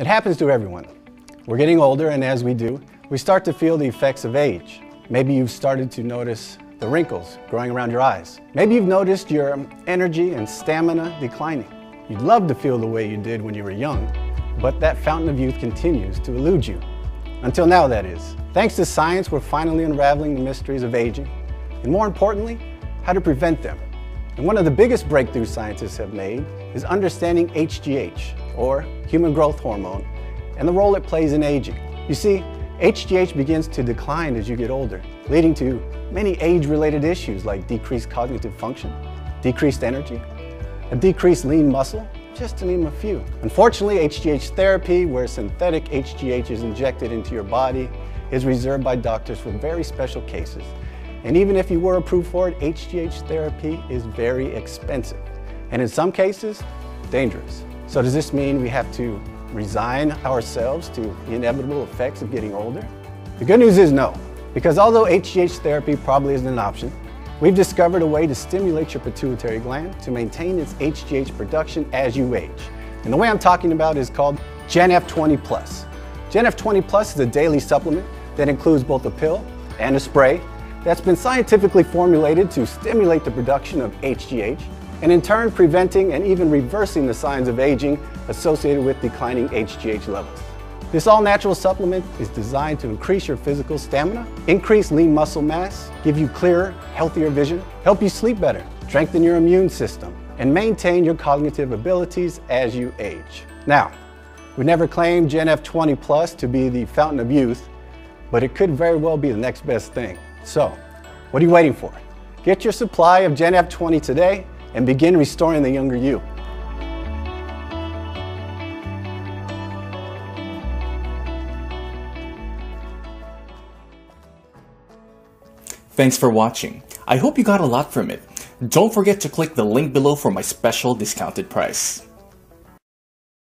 It happens to everyone. We're getting older, and as we do, we start to feel the effects of age. Maybe you've started to notice the wrinkles growing around your eyes. Maybe you've noticed your energy and stamina declining. You'd love to feel the way you did when you were young, but that fountain of youth continues to elude you. Until now, that is. Thanks to science, we're finally unraveling the mysteries of aging, and more importantly, how to prevent them. And one of the biggest breakthroughs scientists have made is understanding HGH, or human growth hormone, and the role it plays in aging. You see, HGH begins to decline as you get older, leading to many age-related issues like decreased cognitive function, decreased energy, a decreased lean muscle, just to name a few. Unfortunately, HGH therapy, where synthetic HGH is injected into your body, is reserved by doctors for very special cases. And even if you were approved for it, HGH therapy is very expensive. And in some cases, dangerous. So does this mean we have to resign ourselves to the inevitable effects of getting older? The good news is no, because although HGH therapy probably isn't an option, we've discovered a way to stimulate your pituitary gland to maintain its HGH production as you age. And the way I'm talking about is called GenF20 Plus. GenF20 Plus is a daily supplement that includes both a pill and a spray that's been scientifically formulated to stimulate the production of HGH and in turn preventing and even reversing the signs of aging associated with declining HGH levels. This all-natural supplement is designed to increase your physical stamina, increase lean muscle mass, give you clearer, healthier vision, help you sleep better, strengthen your immune system, and maintain your cognitive abilities as you age. Now, we never claimed GenF20 Plus to be the fountain of youth, but it could very well be the next best thing. So, what are you waiting for? Get your supply of GenF20 today and begin restoring the younger you. Thanks for watching. I hope you got a lot from it. Don't forget to click the link below for my special discounted price.